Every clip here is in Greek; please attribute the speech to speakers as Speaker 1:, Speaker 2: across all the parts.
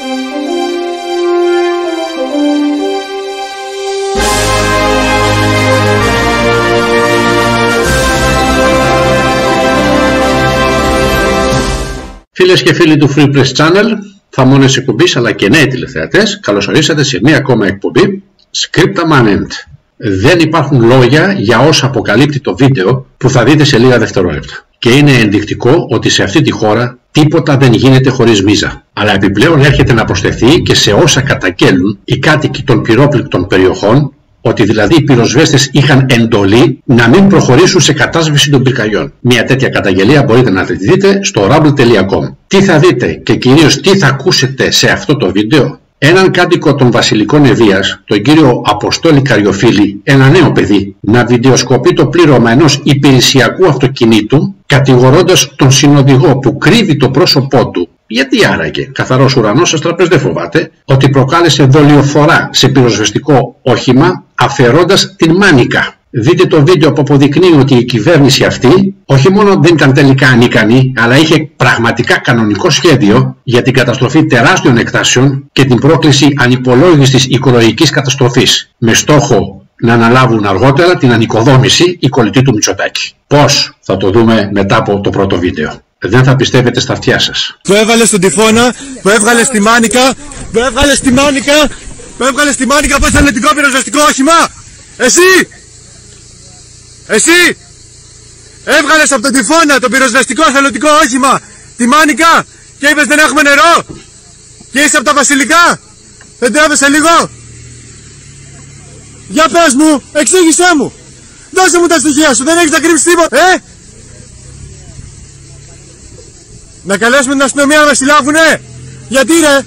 Speaker 1: Φίλες και φίλοι του Free Press Channel, θα μόνε εκπομπής αλλά και νέοι τηλεθεατές, καλωσορίσατε σε μία ακόμα εκπομπή Scripta Manent. Δεν υπάρχουν λόγια για όσα αποκαλύπτει το βίντεο που θα δείτε σε λίγα δευτερόλεπτα. Και είναι ενδεικτικό ότι σε αυτή τη χώρα τίποτα δεν γίνεται χωρίς μίζα. Αλλά επιπλέον έρχεται να προσθεθεί και σε όσα καταγγέλουν οι κάτοικοι των πυρόπληκτων περιοχών ότι δηλαδή οι πυροσβέστες είχαν εντολή να μην προχωρήσουν σε κατάσβεση των πυρκαγιών. Μια τέτοια καταγγελία μπορείτε να τη δείτε στο rumble.com. Τι θα δείτε και κυρίως τι θα ακούσετε σε αυτό το βίντεο; Έναν κάτοικο των Βασιλικών Ευείας, τον κύριο Αποστόλη Καριοφίλη, ένα νέο παιδί, να βιντεοσκοπεί το πλήρωμα ενός υπηρεσιακού αυτοκινήτου, κατηγορώντας τον συνοδηγό που κρύβει το πρόσωπό του γιατί άραγε, καθαρός ουρανός αστραπέ δεν φοβάται, ότι προκάλεσε δολιοφορά σε πυροσβεστικό όχημα αφαιρώντας την μάνικα. Δείτε το βίντεο που αποδεικνύει ότι η κυβέρνηση αυτή όχι μόνο δεν ήταν τελικά ανίκανη, αλλά είχε πραγματικά κανονικό σχέδιο για την καταστροφή τεράστιων εκτάσεων και την πρόκληση ανυπολόγιστης οικολογικής καταστροφής, με στόχο να αναλάβουν αργότερα την ανοικοδόμηση η κολλητή του Μητσοτάκη. Πώς; Θα το δούμε μετά από το πρώτο βίντεο δεν θα πιστεύετε στα αυτιά σας.
Speaker 2: Που έβγαλε στον τυφώνα, που έβγαλε στη μάνικα, που έβγαλε στη μάνικα, που έβγαλε στη μάνικα πως αθλητικό πυροσβεστικό όχημα. Εσύ! Εσύ! Έβγαλες από τον τυφώνα το πυροσβεστικό αθλητικό όχημα, τη μάνικα και είπες δεν έχουμε νερό. Και είσαι από τα βασιλικά. Δεν τρέβεσαι λίγο. Για πες μου, εξήγησέ μου. Δώσε μου τα στοιχεία σου, δεν έχεις να κρύψεις τίποτα. Ε, Να καλέσουμε την αστυνομία να με συλλάβουνε. Γιατί ρε;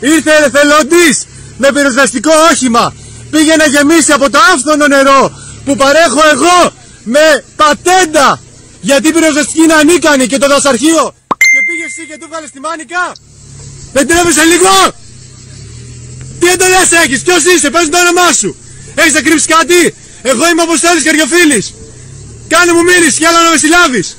Speaker 2: Ήρθε εθελοντής με πυροσβεστικό όχημα. Πήγε να γεμίσει από το άφθονο νερό που παρέχω εγώ με πατέντα. Γιατί η πυροσβεστική είναι ανίκανη και το δασαρχείο. Και πήγε εσύ και του βγάλε τη μάνικα. Δεν τρέβεσαι λίγο. Τι εντολές έχεις, ποιος είσαι, πες το όνομά σου. Έχεις να κρύψεις κάτι; Εγώ είμαι όπως θέλεις Καριοφίλης. Κάνε μου μίληση κι άλλο να με συλλάβεις.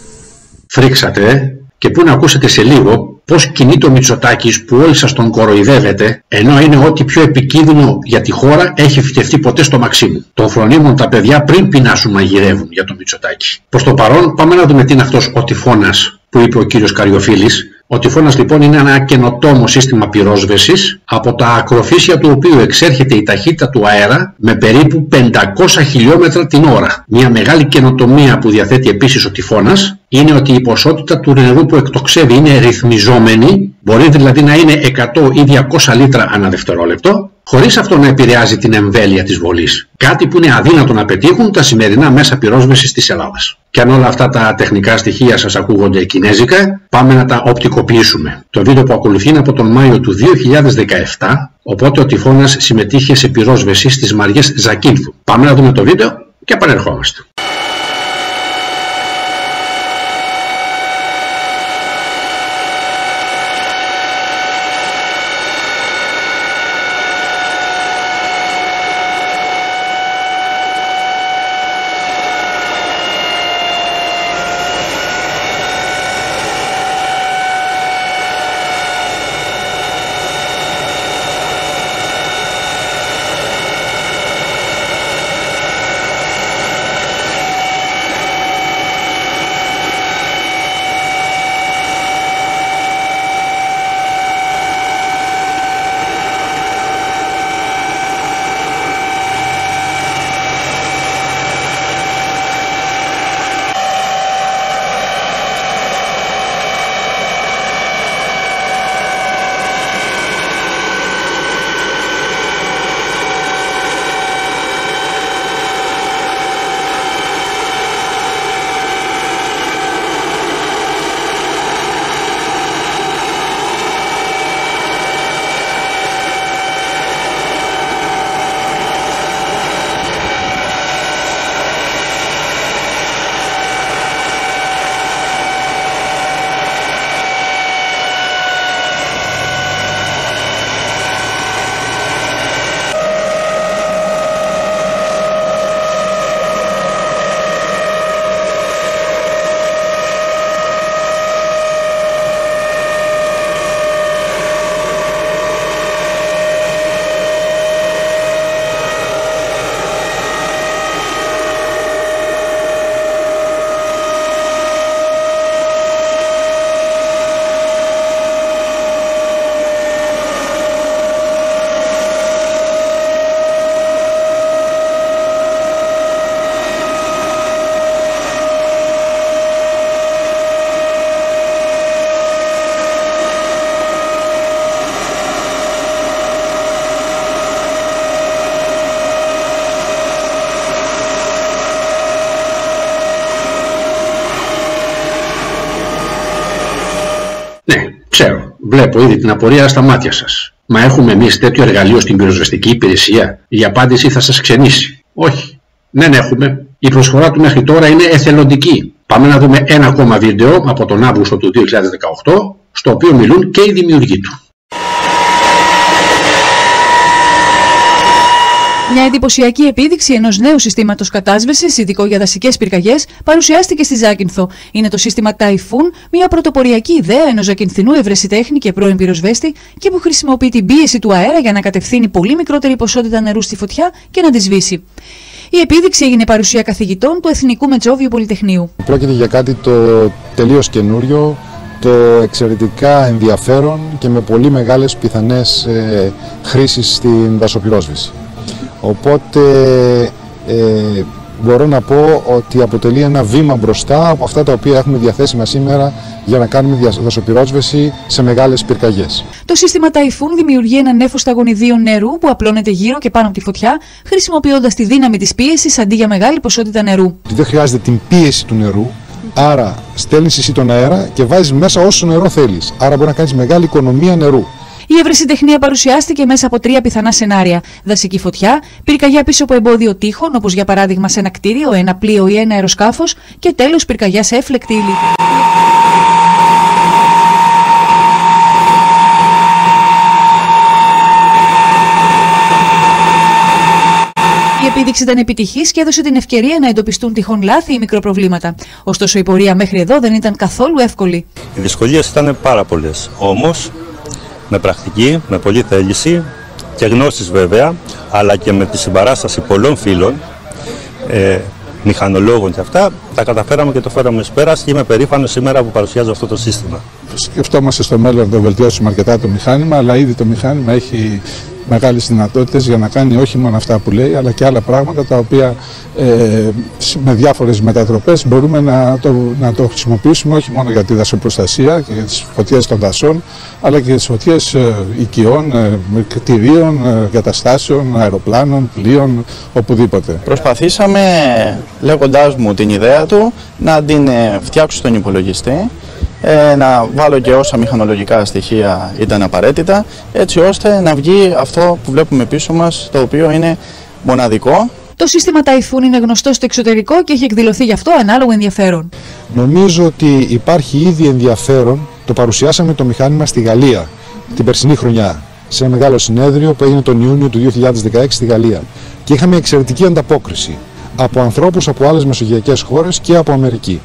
Speaker 1: Φρίξατε και πού να ακούσετε σε λίγο πώς κινείται ο Μητσοτάκης που όλοι σας τον κοροϊδεύετε ενώ είναι ό,τι πιο επικίνδυνο για τη χώρα έχει φυτευτεί ποτέ στο Μαξίμου. Τον φρονίμουν τα παιδιά πριν πεινάσουν μαγειρεύουν για τον Μητσοτάκη. Προς το παρόν πάμε να δούμε τι είναι αυτός ο τυφώνας που είπε ο κύριος Καριοφίλης ο τυφώνας λοιπόν είναι ένα καινοτόμο σύστημα πυρόσβεσης από τα ακροφύσια του οποίου εξέρχεται η ταχύτητα του αέρα με περίπου 500 χιλιόμετρα την ώρα. Μια μεγάλη καινοτομία που διαθέτει επίσης ο τυφώνας είναι ότι η ποσότητα του νερού που εκτοξεύει είναι ρυθμιζόμενη, μπορεί δηλαδή να είναι 100 ή 200 λίτρα ανά δευτερόλεπτο χωρίς αυτό να επηρεάζει την εμβέλεια της βολής. Κάτι που είναι αδύνατο να πετύχουν τα σημερινά μέσα πυρόσβεσης της Ελλάδας. Και αν όλα αυτά τα τεχνικά στοιχεία σας ακούγονται κινέζικα, πάμε να τα οπτικοποιήσουμε. Το βίντεο που ακολουθεί είναι από τον Μάιο του 2017, οπότε ο τυφώνας συμμετείχε σε πυρόσβεσης στι Μαριές Ζακίνθου. Πάμε να δούμε το βίντεο και επανερχόμαστε. Ξέρω, βλέπω ήδη την απορία στα μάτια σας. Μα έχουμε εμείς τέτοιο εργαλείο στην πυροσβεστική υπηρεσία; Η απάντηση θα σας ξενήσει. Όχι, δεν έχουμε. Η προσφορά του μέχρι τώρα είναι εθελοντική. Πάμε να δούμε ένα ακόμα βίντεο από τον Αύγουστο του 2018, στο οποίο μιλούν και οι δημιουργοί του.
Speaker 3: Μια εντυπωσιακή επίδειξη ενός νέου συστήματος κατάσβεσης, ειδικό για δασικές πυρκαγιές, παρουσιάστηκε στη Ζάκυνθο. Είναι το σύστημα Typhoon, μια πρωτοποριακή ιδέα ενός ζακυνθινού ευρεσιτέχνη και πρώην πυροσβέστη και που χρησιμοποιεί την πίεση του αέρα για να κατευθύνει πολύ μικρότερη ποσότητα νερού στη φωτιά και να τη σβήσει. Η επίδειξη έγινε παρουσία καθηγητών του Εθνικού Μετσόβιου Πολυτεχνείου.
Speaker 4: Πρόκειται για κάτι το τελείως καινούριο, το εξαιρετικά ενδιαφέρον και με πολύ μεγάλες πιθανές ε, χρήσεις στην δασοπυρόσβηση. Οπότε ε, μπορώ να πω ότι αποτελεί ένα βήμα μπροστά από αυτά τα οποία έχουμε διαθέσιμα σήμερα για να κάνουμε δασοπυρόσβεση σε μεγάλες πυρκαγιές.
Speaker 3: Το σύστημα Typhoon δημιουργεί ένα νέφος σταγονιδίων νερού που απλώνεται γύρω και πάνω από τη φωτιά, χρησιμοποιώντας τη δύναμη της πίεσης αντί για μεγάλη ποσότητα νερού.
Speaker 4: Δεν χρειάζεται την πίεση του νερού, άρα στέλνεις εσύ τον αέρα και βάζεις μέσα όσο νερό θέλεις. Άρα μπορεί να κάνεις μεγάλη οικονομία νερού.
Speaker 3: Η ευρεσιτεχνία παρουσιάστηκε μέσα από τρία πιθανά σενάρια. Δασική φωτιά, πυρκαγιά πίσω από εμπόδιο τείχων, όπως για παράδειγμα σε ένα κτίριο, ένα πλοίο ή ένα αεροσκάφος, και τέλος πυρκαγιά σε έφλεκτη ύλη. Η επίδειξη ήταν επιτυχής και έδωσε την ευκαιρία να εντοπιστούν τυχόν λάθη ή μικροπροβλήματα. Ωστόσο, η πορεία μέχρι εδώ δεν ήταν καθόλου εύκολη.
Speaker 5: Οι δυσκολίες ήταν πάρα πολλές. Όμως, με πρακτική, με πολλή θέληση και γνώσεις βέβαια, αλλά και με τη συμπαράσταση πολλών φίλων, ε, μηχανολόγων και αυτά, τα καταφέραμε και το φέραμε εις πέρας και είμαι περήφανος σήμερα που παρουσιάζω αυτό το σύστημα.
Speaker 4: Σκεφτόμαστε στο μέλλον να βελτιώσουμε αρκετά το μηχάνημα, αλλά ήδη το μηχάνημα έχει μεγάλες δυνατότητες για να κάνει όχι μόνο αυτά που λέει, αλλά και άλλα πράγματα τα οποία ε, με διάφορες μετατροπές μπορούμε να το, να το χρησιμοποιήσουμε όχι μόνο για τη δασοπροστασία και για τις φωτιές των δασών, αλλά και για τις φωτιές ε, οικειών, ε, κτηρίων, ε, καταστάσεων, αεροπλάνων, πλοίων, οπουδήποτε.
Speaker 6: Προσπαθήσαμε, λέγοντάς μου την ιδέα του, να την ε, φτιάξω στον υπολογιστή ε, να βάλω και όσα μηχανολογικά στοιχεία ήταν απαραίτητα, έτσι ώστε να βγει αυτό που βλέπουμε πίσω μας, το οποίο είναι μοναδικό.
Speaker 3: Το σύστημα Typhoon είναι γνωστό στο εξωτερικό και έχει εκδηλωθεί γι' αυτό ανάλογο ενδιαφέρον.
Speaker 4: Νομίζω ότι υπάρχει ήδη ενδιαφέρον. Το παρουσιάσαμε το μηχάνημα στη Γαλλία την περσινή χρονιά σε ένα μεγάλο συνέδριο που έγινε τον Ιούνιο του 2016 στη Γαλλία. Και είχαμε εξαιρετική ανταπόκριση από ανθρώπους από άλλες μεσογειακές χώρες και από Αμερική.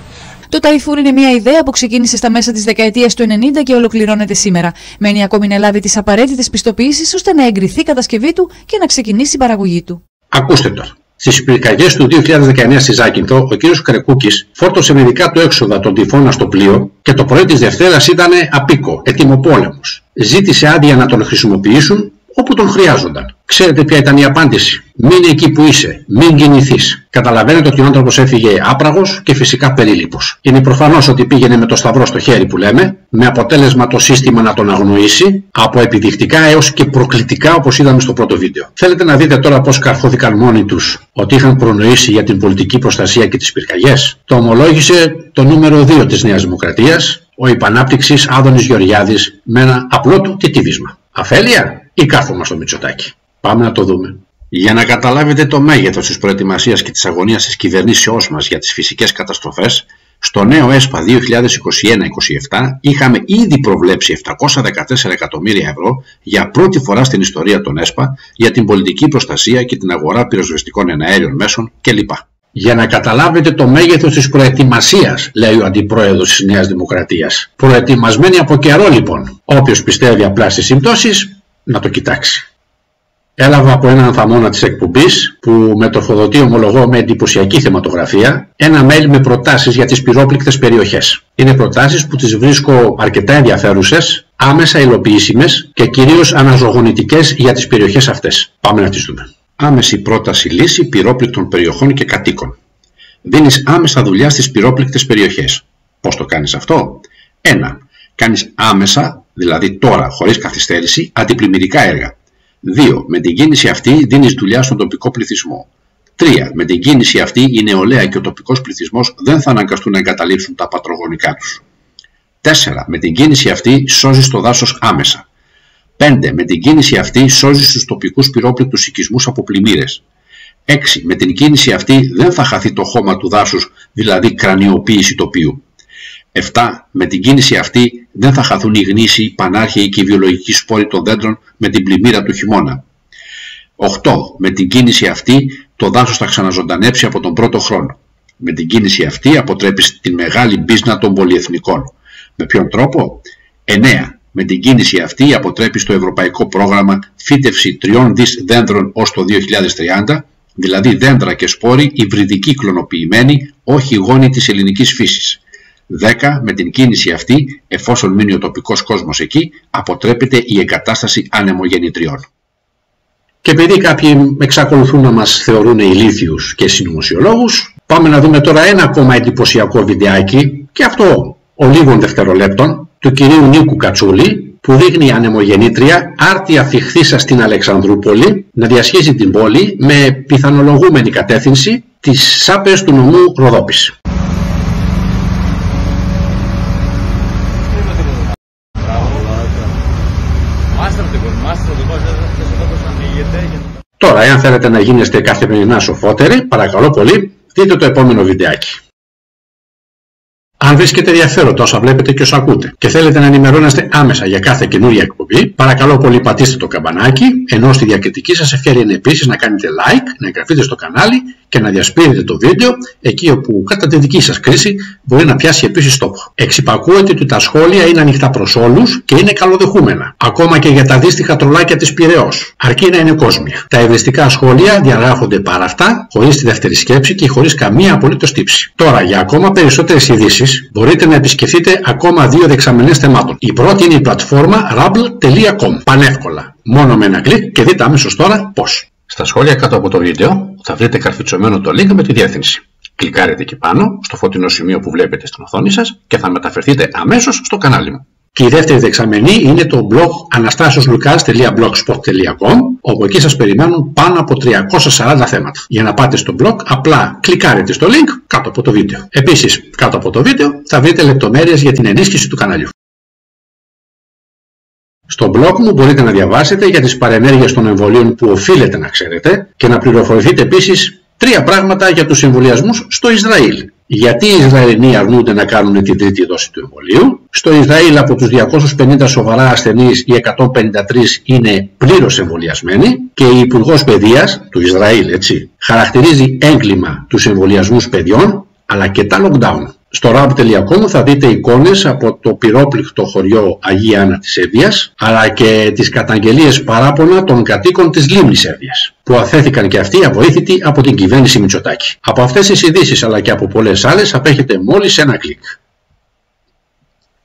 Speaker 3: Το Typhoon είναι μια ιδέα που ξεκίνησε στα μέσα της δεκαετίας του 90 και ολοκληρώνεται σήμερα. Μένει ακόμη να λάβει τις απαραίτητες πιστοποιήσεις ώστε να εγκριθεί η κατασκευή του και να ξεκινήσει η παραγωγή του.
Speaker 1: Ακούστε τώρα. Στις πυρκαγιές του 2019 στη Ζάκυνθο, ο κ. Κρεκούκη φόρτωσε με δικά του έξοδα τον τυφώνα στο πλοίο και το πρωί της Δευτέρας ήταν απίκο, έτοιμο πόλεμο. Ζήτησε άδεια να τον χρησιμοποιήσουν όπου τον χρειάζονταν. Ξέρετε ποια ήταν η απάντηση; Μείνε εκεί που είσαι. Μην κινηθείς. Καταλαβαίνετε ότι ο άνθρωπος έφυγε άπραγος και φυσικά περίληπος. Είναι προφανώς ότι πήγαινε με το σταυρό στο χέρι που λέμε, με αποτέλεσμα το σύστημα να τον αγνοήσει, από επιδεικτικά έως και προκλητικά όπως είδαμε στο πρώτο βίντεο. Θέλετε να δείτε τώρα πώς καρφώθηκαν μόνοι τους ότι είχαν προνοήσει για την πολιτική προστασία και τις πυρκαγιές. Το ομολόγησε το νούμερο 2 της Νέας Δημοκρατίας, ο υπανάπτυξης Άδωνης Γεωργιάδης, με ένα απλό του τιτίβισμα. Αφέλεια ή κάθομαι στο Μητσοτάκι. Πάμε να το δούμε. Για να καταλάβετε το μέγεθος της προετοιμασίας και της αγωνίας της κυβερνήσεώς μας για τις φυσικές καταστροφές, στο νέο ΕΣΠΑ 2021-27 είχαμε ήδη προβλέψει 714 εκατομμύρια ευρώ για πρώτη φορά στην ιστορία των ΕΣΠΑ για την πολιτική προστασία και την αγορά πυροσβεστικών εναέριων μέσων κλπ. Για να καταλάβετε το μέγεθος της προετοιμασίας, λέει ο Αντιπρόεδρος της Νέας Δημοκρατίας. Προετοιμασμένοι από καιρό λοιπόν. Όποιος πιστεύει απλά στις συμπτώσεις, να το κοιτάξει. Έλαβα από έναν θαμώνα της εκπομπής που με τροφοδοτεί ομολογώ με εντυπωσιακή θεματογραφία ένα mail με προτάσεις για τις πυρόπληκτες περιοχές. Είναι προτάσεις που τις βρίσκω αρκετά ενδιαφέρουσες, άμεσα υλοποιήσιμες και κυρίως αναζωογονητικές για τις περιοχές αυτές. Πάμε να τις δούμε. Άμεση πρόταση λύση πυρόπληκτων περιοχών και κατοίκων. Δίνεις άμεσα δουλειά στις πυρόπληκτες περιοχές. Πώς το κάνεις αυτό; 1. Κάνεις άμεσα, δηλαδή τώρα χωρίς καθυστέρηση, αντιπλημμυρικά έργα. 2. Με την κίνηση αυτή δίνεις δουλειά στον τοπικό πληθυσμό. 3. Με την κίνηση αυτή η νεολαία και ο τοπικός πληθυσμός δεν θα αναγκαστούν να εγκαταλείψουν τα πατρογονικά τους. 4. Με την κίνηση αυτή σώζεις το δάσος άμεσα. 5. Με την κίνηση αυτή σώζεις τους τοπικούς πυρόπληκτους οικισμούς από πλημμύρες. 6. Με την κίνηση αυτή δεν θα χαθεί το χώμα του δάσους, δηλαδή κρανιοποίηση τοπίου. 7. Με την κίνηση αυτή δεν θα χαθούν οι γνήσιοι, οι πανάρχαιοι και οι βιολογικοί σπόροι των δέντρων με την πλημμύρα του χειμώνα. 8. Με την κίνηση αυτή το δάσος θα ξαναζωντανέψει από τον πρώτο χρόνο. Με την κίνηση αυτή αποτρέπει την μεγάλη μπίζνα των πολυεθνικών. Με ποιον τρόπο; 9. Με την κίνηση αυτή αποτρέπει στο ευρωπαϊκό πρόγραμμα φύτευση τριών δις δέντρων ως το 2030, δηλαδή δέντρα και σπόροι υβριδικοί κλωνοποιημένοι, όχι γόνοι της ελληνικής φύσης. 10. Με την κίνηση αυτή, εφόσον μείνει ο τοπικός κόσμος εκεί, αποτρέπεται η εγκατάσταση ανεμογεννητριών. Και επειδή κάποιοι εξακολουθούν να μας θεωρούν ηλίθιους και συνωμοσιολόγους, πάμε να δούμε τώρα ένα ακόμα εντυπωσιακό βιντεάκι και αυτό ολίγων δευτερολέπτων του κυρίου Νίκου Κατσούλη που δείχνει ανεμογεννήτρια άρτια φυχθήσα στην Αλεξανδρούπολη να διασχίσει την πόλη με πιθανολογούμενη κατεύθυνση τις σάπες του νομού Ροδόπης. Τώρα, εάν θέλετε να γίνεστε καθημερινά σοφότεροι, παρακαλώ πολύ, δείτε το επόμενο βιντεάκι. Αν βρίσκεται ενδιαφέρον όσα βλέπετε και όσα ακούτε και θέλετε να ενημερώνεστε άμεσα για κάθε καινούργια εκπομπή, παρακαλώ πολύ πατήστε το καμπανάκι, ενώ στη διακριτική σας ευκαιρία είναι επίσης να κάνετε like, να εγγραφείτε στο κανάλι και να διασπείρετε το βίντεο εκεί όπου κατά τη δική σας κρίση μπορεί να πιάσει επίσης τόπο. Εξυπακούεται ότι τα σχόλια είναι ανοιχτά προς όλους και είναι καλοδεχούμενα. Ακόμα και για τα αντίστοιχα τρολάκια της Πυραιός. Αρκεί να είναι κόσμια. Τα ευριστικά σχόλια διαγράφονται πάρα αυτά, χωρίς τη δεύτερη σκέψη και χωρίς καμία απολύτως τύψη. Τώρα, για ακόμα περισσότερες ειδήσεις μπορείτε να επισκεφτείτε ακόμα δύο δεξαμενές θεμάτων. Η πρώτη είναι η πλατφόρμα rabble.com. Πανεύκολα. Μόνο με ένα κλικ και δείτε αμέσως τώρα πώς. Στα σχόλια κάτω από το βίντεο θα βρείτε καρφιτσωμένο το link με τη διεύθυνση. Κλικάρετε εκεί πάνω, στο φωτεινό σημείο που βλέπετε στην οθόνη σας και θα μεταφερθείτε αμέσως στο κανάλι μου. Και η δεύτερη δεξαμενή είναι το blog anastasioslukas.blogspot.com όπου εκεί σας περιμένουν πάνω από 340 θέματα. Για να πάτε στο blog απλά κλικάρετε στο link κάτω από το βίντεο. Επίσης κάτω από το βίντεο θα βρείτε λεπτομέρειες για την ενίσχυση του καναλιού. Στο blog μου μπορείτε να διαβάσετε για τις παρενέργειες των εμβολίων που οφείλετε να ξέρετε και να πληροφορηθείτε επίσης τρία πράγματα για τους εμβολιασμούς στο Ισραήλ. Γιατί οι Ισραηλινοί αρνούνται να κάνουν την τρίτη δόση του εμβολίου. Στο Ισραήλ από τους 250 σοβαρά ασθενείς οι 153 είναι πλήρως εμβολιασμένοι και η Υπουργός Παιδείας του Ισραήλ έτσι, χαρακτηρίζει έγκλημα τους εμβολιασμούς παιδιών αλλά και τα lockdown. Στο rab.com θα δείτε εικόνες από το πυρόπληκτο χωριό Αγία Άννα της Εύβοιας αλλά και τις καταγγελίες παράπονα των κατοίκων της Λίμνης Εύβοιας που αθέθηκαν και αυτοί αβοήθητοι από την κυβέρνηση Μητσοτάκη. Από αυτές τις ειδήσεις αλλά και από πολλές άλλες απέχετε μόλις ένα κλικ.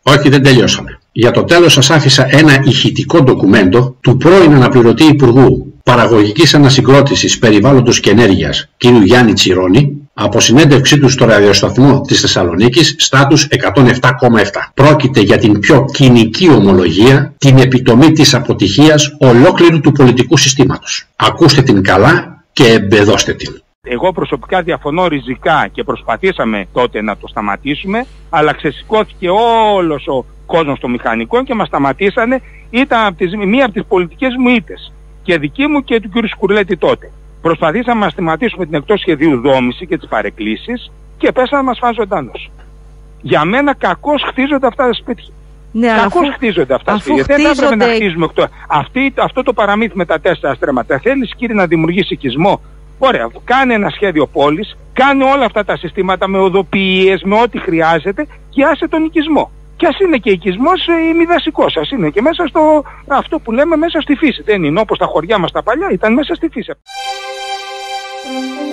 Speaker 1: Όχι δεν τελειώσαμε. Για το τέλος σας άφησα ένα ηχητικό ντοκουμέντο του πρώην αναπληρωτή Υπουργού Παραγωγικής Ανασυγκρότησης Περιβάλλοντος και Ενέργειας κ. Γιάννη Τσιρόνη από συνέντευξή τους στο ραδιοσταθμό της Θεσσαλονίκης στάτους 107,7. Πρόκειται για την πιο κοινική ομολογία, την επιτομή της αποτυχίας ολόκληρου του πολιτικού συστήματος. Ακούστε την καλά και εμπεδώστε την.
Speaker 7: Εγώ προσωπικά διαφωνώ ριζικά και προσπαθήσαμε τότε να το σταματήσουμε, αλλά ξεσηκώθηκε όλος ο κόσμος των μηχανικών και μας σταματήσανε. Ήταν από τις, μία από τις πολιτικές μου ήττες και δική μου και του κ. Σκουρλέτη τότε. Προσπαθήσαμε να σταματήσουμε την εκτός σχεδίου δόμηση και τις παρεκκλήσεις και πέσαμε να μας φάνε ζωντάνος. Για μένα κακώς χτίζονται αυτά τα σπίτια.
Speaker 8: Ναι,
Speaker 7: Κακώς
Speaker 8: αφού,
Speaker 7: χτίζονται αυτά τα
Speaker 8: αφού
Speaker 7: σπίτια. Δεν έπρεπε να
Speaker 8: χτίζονται-
Speaker 7: χτίζουμε αυτό. Αυτή, αυτό το παραμύθι με τα τέσσερα στρέμματα. Θέλεις κύριε να δημιουργήσει οικισμό; Ωραία, κάνε ένα σχέδιο πόλης, κάνε όλα αυτά τα συστήματα με οδοποιίες, με ό,τι χρειάζεται και άσε τον οικισμό. Και ας είναι και οικισμός ε, ημιδασικός, ας είναι και μέσα στο, αυτό που λέμε μέσα στη φύση. Δεν είναι όπως τα χωριά μας τα παλιά, ήταν μέσα στη φύση. Música